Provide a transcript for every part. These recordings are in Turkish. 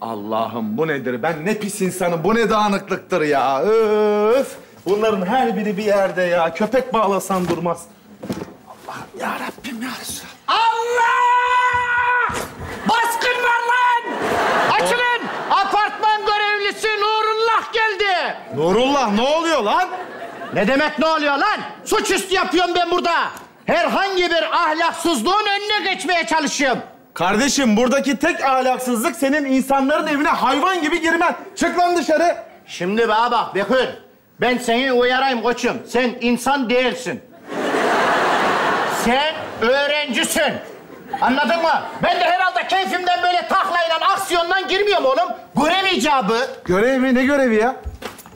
Allah'ım bu nedir? Ben ne pis insanım. Bu ne dağınıklıktır ya. Öf. Bunların her biri bir yerde ya. Köpek bağlasan durmaz. Allah'ım ya Rabbim ya Resulallah. Allah! Baskın var lan! Açılın! Apartman görevlisi Nurullah geldi. Nurullah ne oluyor lan? Ne demek ne oluyor lan? Suçüstü yapıyorum ben burada. Herhangi bir ahlaksızlığın önüne geçmeye çalışıyorum. Kardeşim buradaki tek ahlaksızlık senin insanların evine hayvan gibi girmen. Çık lan dışarı. Şimdi bana bak Bekir. Ben seni uyarayım koçum. Sen insan değilsin. Sen öğrencisin. Anladın mı? Ben de herhalde keyfimden böyle taklayla, aksiyondan girmiyorum oğlum. Görev icabı. Görev mi? Ne görevi ya?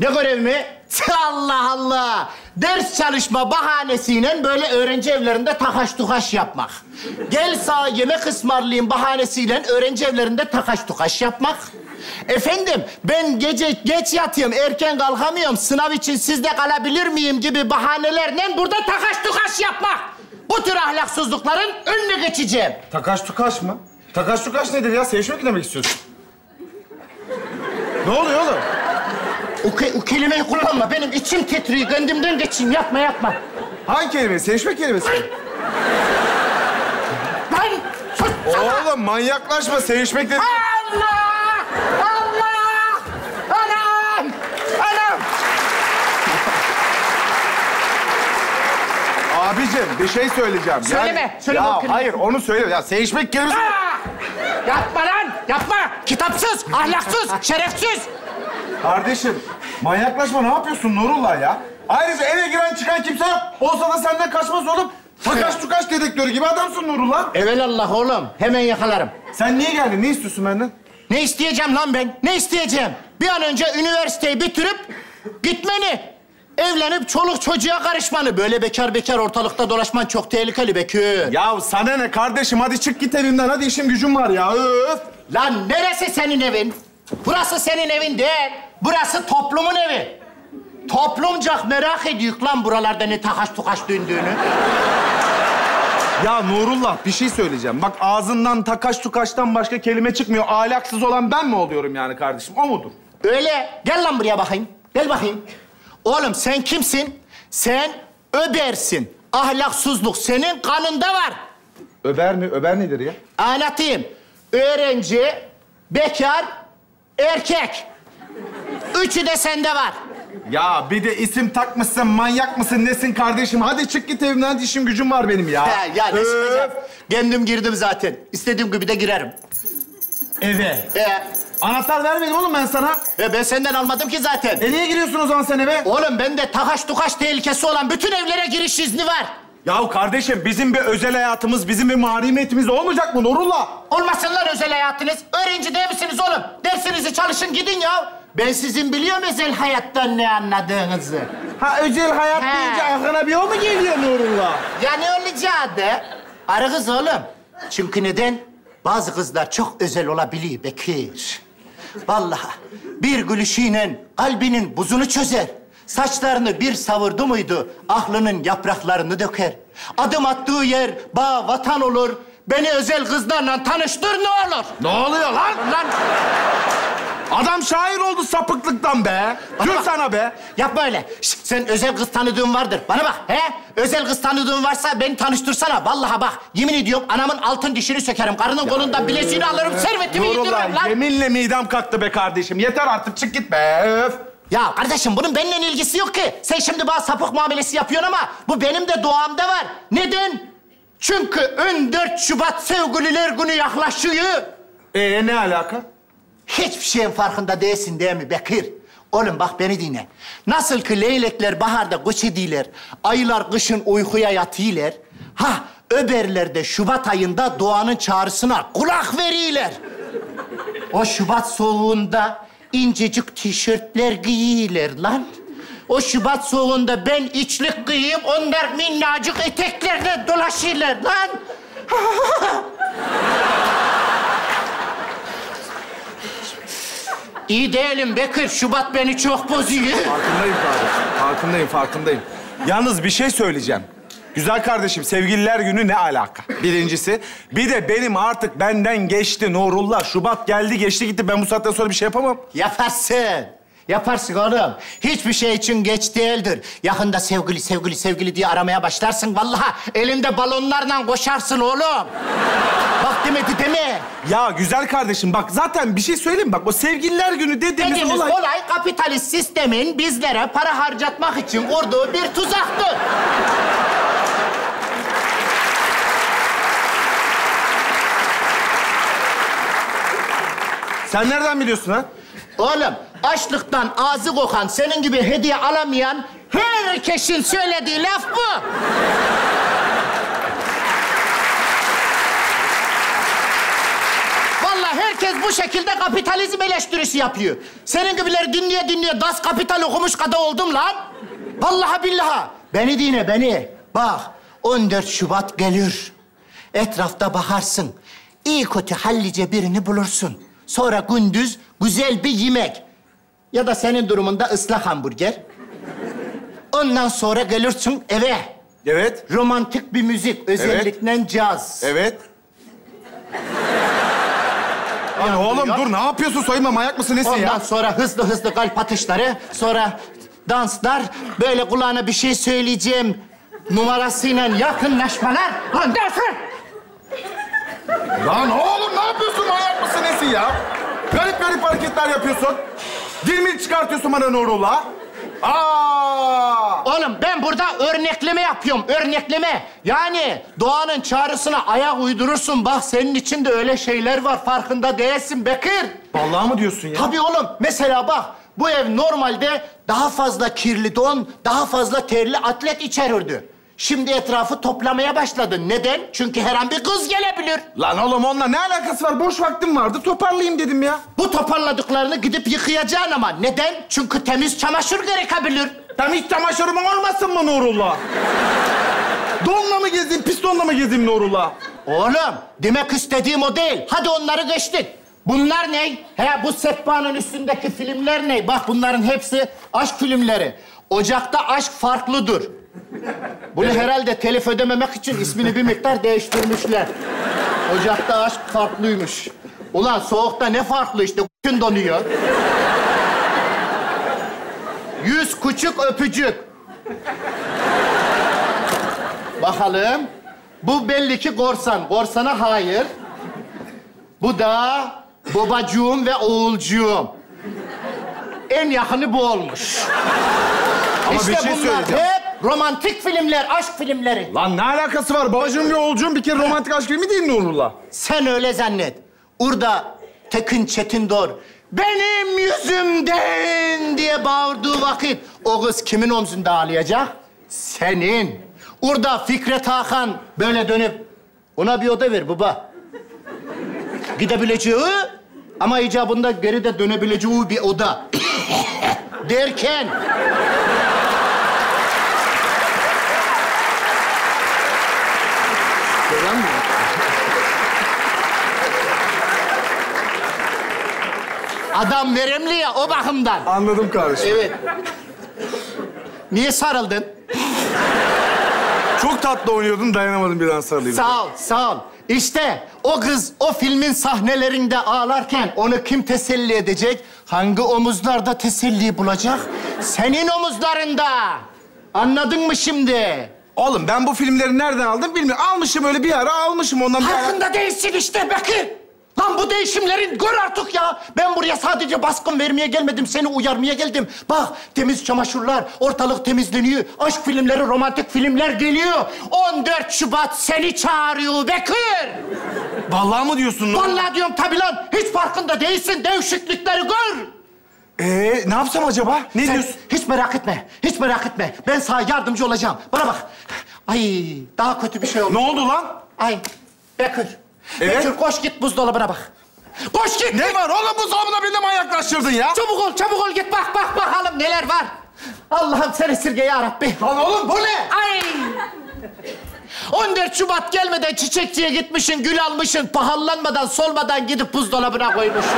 Ne görev mi? Allah Allah! Ders çalışma bahanesiyle böyle öğrenci evlerinde takaş tukaş yapmak. Gel sağ yemek ısmarlayayım bahanesiyle öğrenci evlerinde takaş tukaş yapmak. Efendim ben gece geç yatıyorum, erken kalkamıyorum. Sınav için sizde kalabilir miyim gibi bahanelerle burada takaş tukaş yapmak. Bu tür ahlaksızlıkların önüne geçeceğim. Takaş tukaş mı? Takaş tukaş nedir ya? Sevişmek demek istiyorsun? ne oluyor oğlum? O, ke- o kelimeyi kullanma. Benim içim titriyor. Kendimden geçeyim. Yapma yapma. Hangi kelime? Sevişmek kelimesi mi? Lan sus sana. Oğlum manyaklaşma. Sevişmek dedi. Allah! Allah! Anam! Anam! Abicim bir şey söyleyeceğim. Söyleme, söyleme Ya o kelimeyi. hayır onu söyle. Ya sevişmek kelimesi... Aa! Yapma lan! Yapma! Kitapsız, ahlaksız, şerefsiz! Kardeşim manyaklaşma ne yapıyorsun Nurullah ya? Ayrıca eve giren çıkan kimse yok. Olsa da senden kaçmaz oğlum. Takaş tukaş dedektörü gibi adamsın Nurullah. Evelallah oğlum. Hemen yakalarım. Sen niye geldin? Ne istiyorsun benden? Ne isteyeceğim lan ben? Ne isteyeceğim? Bir an önce üniversiteyi bitirip gitmeni. Evlenip çoluk çocuğa karışmanı. Böyle bekar bekar ortalıkta dolaşman çok tehlikeli Bekir. Ya sana ne kardeşim? Hadi çık git evimden. Hadi işim gücüm var ya. Öf. Lan neresi senin evin? Burası senin evin değil. Burası toplumun evi. Toplumcak merak ediyor lan buralarda ne takaş tukaş döndüğünü. Ya Nurullah bir şey söyleyeceğim. Bak ağzından takaş tukaştan başka kelime çıkmıyor. Ahlaksız olan ben mi oluyorum yani kardeşim? O mudur? Öyle. Gel lan buraya bakayım. Gel bakayım. Oğlum sen kimsin? Sen öbersin. Ahlaksızlık senin kanında var. Öber mi? Öber nedir ya? Anlatayım. Öğrenci, bekar, erkek. Üçü de sende var. Ya bir de isim takmışsın, manyak mısın, nesin kardeşim? Hadi çık git evimden, hadi işim gücüm var benim ya. He, ya ne çıkacak? Kendim girdim zaten. İstediğim gibi de girerim. Eve. E, Anahtar vermedim oğlum ben sana. e ben senden almadım ki zaten. E niye giriyorsun o zaman sen eve? Oğlum bende takaş tukaş tehlikesi olan bütün evlere giriş izni var. Yahu kardeşim bizim bir özel hayatımız, bizim bir mahremiyetimiz olmayacak mı Nurullah? Olmasın lan özel hayatınız. Öğrenci değil misiniz oğlum? Dersinizi çalışın gidin ya. Ben sizin biliyorum özel hayattan ne anladığınızı. Ha özel hayat He. deyince aklına bir o mu geliyor Nurullah? Ya ne olacaktı? Arı kız oğlum. Çünkü neden? Bazı kızlar çok özel olabiliyor Bekir. Vallahi bir gülüşüyle kalbinin buzunu çözer. Saçlarını bir savurdu muydu aklının yapraklarını döker. Adım attığı yer bağ vatan olur. Beni özel kızlarla tanıştır ne olur? Ne oluyor lan? Lan Adam şair oldu sapıklıktan be. Gül sana be. yapma öyle. Şşt, sen özel kız tanıdığın vardır. Bana bak he? Özel kız tanıdığın varsa beni tanıştırsana. Vallahi bak yemin ediyorum anamın altın dişini sökerim. Karının kolundan bileziğini alırım. Servetimi Nurullah lan. yeminle midem kalktı be kardeşim. Yeter artık çık git be. Öf. Ya kardeşim bunun benimle ilgisi yok ki. Sen şimdi bana sapık muamelesi yapıyorsun ama bu benim de doğamda var. Neden? Çünkü 14 Şubat Sevgililer Günü yaklaşıyor. Ee ne alaka? Hiçbir şeyin farkında değilsin değil mi Bekir? Oğlum bak beni dinle. Nasıl ki leylekler baharda göç ediyorlar, ayılar kışın uykuya yatıyorlar. Ha, öberler de Şubat ayında doğanın çağrısına kulak veriyorlar. O Şubat soğuğunda incecik tişörtler giyiyorlar lan. O Şubat soğuğunda ben içlik giyeyim, onlar minnacık eteklerle dolaşıyorlar lan. İyi değilim Bekir. Şubat beni çok bozuyor. Farkındayım kardeşim. Farkındayım, farkındayım. Yalnız bir şey söyleyeceğim. Güzel kardeşim, sevgililer günü ne alaka? Birincisi. Bir de benim artık benden geçti Nurullah. Şubat geldi, geçti gitti. Ben bu saatten sonra bir şey yapamam. Yaparsın. Yaparsın oğlum. Hiçbir şey için geç değildir. Yakında sevgili, sevgili, sevgili diye aramaya başlarsın. Vallahi elinde balonlarla koşarsın oğlum. Bak demedi deme. Ya güzel kardeşim bak zaten bir şey söyleyeyim? Bak o sevgililer günü dediğimiz Dediğimiz olay... olay... kapitalist sistemin bizlere para harcatmak için kurduğu bir tuzaktır. Sen nereden biliyorsun ha? Oğlum açlıktan ağzı kokan senin gibi hediye alamayan herkesin söylediği laf bu. Vallahi herkes bu şekilde kapitalizm eleştirisi yapıyor. Senin gibileri dinleye dinleye Das Kapital okumuş kadar oldum lan. Vallahi billahi. Beni dinle beni. Bak 14 Şubat gelir. Etrafta bakarsın. İyi kötü hallice birini bulursun. Sonra gündüz güzel bir yemek. Ya da senin durumunda ıslak hamburger. Ondan sonra gelirsin eve. Evet, Romantik bir müzik, özellikle caz. evet. Lan oğlum dur ne yapıyorsun? Soyunma manyak mısın nesin Ondan ya? sonra hızlı hızlı kalp atışları, sonra danslar, böyle kulağına bir şey söyleyeceğim numarasıyla yakınlaşmalar. Ondan sonra... Lan oğlum ne yapıyorsun? Nesin ya? Garip garip hareketler yapıyorsun. Dilmil çıkartıyorsun bana Nurullah. Aa! Oğlum ben burada örnekleme yapıyorum, örnekleme. Yani doğanın çağrısına ayak uydurursun. Bak senin içinde öyle şeyler var, farkında değilsin Bekir. Vallahi mı diyorsun ya? Tabii oğlum. Mesela bak, bu ev normalde daha fazla kirli don, daha fazla terli atlet içerirdi. Şimdi etrafı toplamaya başladın. Neden? Çünkü her an bir kız gelebilir. Lan oğlum onunla ne alakası var? Boş vaktim vardı. Toparlayayım dedim ya. Bu toparladıklarını gidip yıkayacaksın ama. Neden? Çünkü temiz çamaşır gerekebilir. Temiz çamaşırımın olmasın mı Nurullah? Donla mı gezeyim, pistonla mı gezeyim Nurullah? Oğlum, demek istediğim o değil. Hadi onları geçtik. Bunlar ne? He, bu sehpanın üstündeki filmler ne? Bak bunların hepsi aşk filmleri. Ocakta aşk farklıdır. Bunu herhalde telif ödememek için ismini bir miktar değiştirmişler. Ocakta aşk farklıymış. Ulan soğukta ne farklı işte gün donuyor. Yüz küçük öpücük. Bakalım. Bu belli ki korsan. Korsana hayır. Bu da babacığım ve oğulcuğum. En yakını bu olmuş. Ama işte bir şey bunlar söyleyeceğim. hep romantik filmler, aşk filmleri. Lan ne alakası var? Babacığım ve oğulcuğum bir kere romantik aşk filmi değil Nurullah. Sen öyle zannet. Orada Tekin Çetindor benim yüzümden diye bağırdığı vakit o kız kimin omzunda ağlayacak? Senin. Orada Fikret Hakan böyle dönüp ona bir oda ver baba. Gidebileceği ama icabında geri de dönebileceği bir oda. Derken adam verimli ya o bakımdan. Anladım kardeşim. Evet. Niye sarıldın? Çok tatlı oynuyordun, dayanamadım bir an sarılayım. Sağ ol, sağ ol. İşte o kız o filmin sahnelerinde ağlarken onu kim teselli edecek? Hangi omuzlarda teselli bulacak? Senin omuzlarında. Anladın mı şimdi? Oğlum ben bu filmleri nereden aldım bilmiyorum. Almışım öyle bir ara almışım ondan bir ara. Farkında değilsin işte Bekir. Lan bu değişimlerin gör artık ya. Ben buraya sadece baskın vermeye gelmedim, seni uyarmaya geldim. Bak temiz çamaşırlar, ortalık temizleniyor. Aşk filmleri, romantik filmler geliyor. 14 Şubat seni çağırıyor Bekir. Vallahi mı diyorsun Nurullah? Vallahi diyorum tabii lan. Hiç farkında değilsin. Değişiklikleri gör. Ee, ne yapsam acaba? Ne Sen diyorsun? hiç merak etme. Hiç merak etme. Ben sana yardımcı olacağım. Bana bak. Ay daha kötü bir şey oldu. Ne oldu lan? Ay Bekir. Evet? Bekir koş git buzdolabına bak. Koş git. Ne var oğlum bu salonda beni de manyaklaştırdın ya? Çabuk ol, çabuk ol git bak bak bakalım neler var. Allah'ım sen esirge ya Rabbi. Lan oğlum bu ne? Ay! 14 Şubat gelmeden çiçekçiye gitmişsin, gül almışsın, pahalanmadan, solmadan gidip buzdolabına koymuşsun.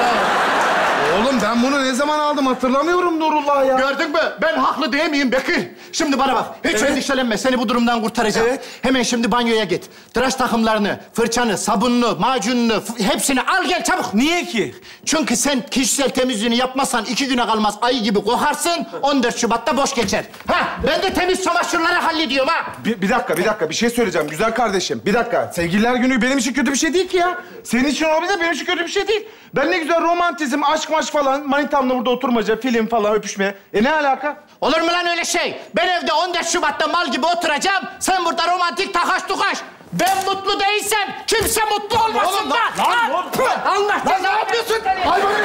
Oğlum ben bunu ne zaman aldım hatırlamıyorum Nurullah ya. Gördün mü? Ben haklı değil miyim Bekir? Şimdi bana bak. Hiç Evet. endişelenme. Seni bu durumdan kurtaracağım. Evet. Hemen şimdi banyoya git. Tıraş takımlarını, fırçanı, sabununu, macununu f- hepsini al gel çabuk. Niye ki? Çünkü sen kişisel temizliğini yapmazsan iki güne kalmaz ayı gibi kokarsın. 14 Şubat'ta boş geçer. Ha, ben de temiz çamaşırları hallediyorum ha. Bir, bir dakika, bir dakika. Bir şey söyleyeceğim söyleyeceğim güzel kardeşim. Bir dakika. Sevgililer günü benim için kötü bir şey değil ki ya. Senin için olabilir de benim için kötü bir şey değil. Ben ne güzel romantizm, aşk maş falan, manitamla burada oturmaca, film falan, öpüşme. E ne alaka? Olur mu lan öyle şey? Ben evde 14 Şubat'ta mal gibi oturacağım. Sen burada romantik takaş tukaş. Ben mutlu değilsem kimse mutlu olmasın lan. Lan, lan, lan, lan, Allah lan, ne yapıyorsun? Hayvanım.